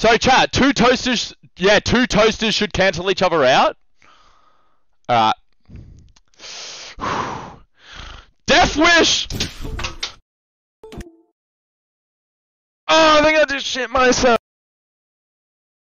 So chat, two toasters. Yeah, two toasters should cancel each other out. All right. Death wish. Oh, I think I just shit myself.